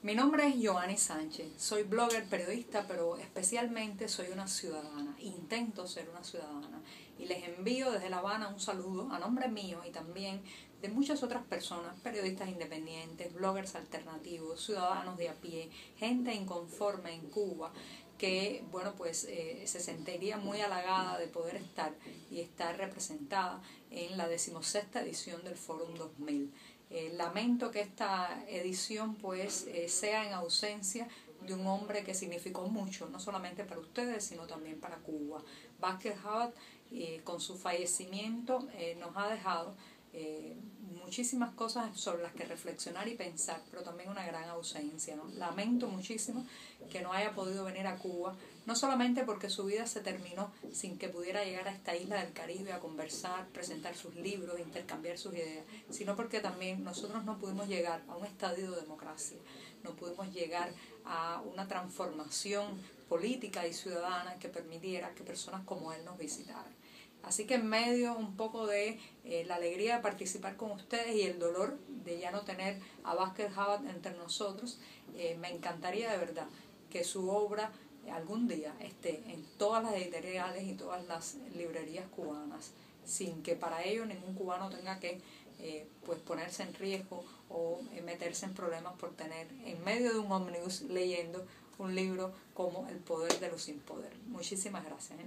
Mi nombre es Joanny Sánchez, soy blogger, periodista, pero especialmente soy una ciudadana, intento ser una ciudadana. Y les envío desde La Habana un saludo a nombre mío y también de muchas otras personas, periodistas independientes, bloggers alternativos, ciudadanos de a pie, gente inconforme en Cuba que, bueno, pues eh, se sentiría muy halagada de poder estar y estar representada en la decimosexta edición del Fórum 2000. Eh, lamento que esta edición pues eh, sea en ausencia de un hombre que significó mucho, no solamente para ustedes, sino también para Cuba. Vázquez Habat, eh, con su fallecimiento, nos ha dejado muchísimas cosas sobre las que reflexionar y pensar, pero también una gran ausencia. Lamento muchísimo que no haya podido venir a Cuba, no solamente porque su vida se terminó sin que pudiera llegar a esta isla del Caribe a conversar, presentar sus libros, intercambiar sus ideas, sino porque también nosotros no pudimos llegar a un estadio de democracia, no pudimos llegar a una transformación política y ciudadana que permitiera que personas como él nos visitaran. Así que en medio un poco de eh, la alegría de participar con ustedes y el dolor de ya no tener a Vázquez Habat entre nosotros, eh, me encantaría de verdad que su obra algún día esté en todas las editoriales y todas las librerías cubanas, sin que para ello ningún cubano tenga que eh, pues ponerse en riesgo o meterse en problemas por tener en medio de un ómnibus leyendo un libro como El poder de los sin poder. Muchísimas gracias.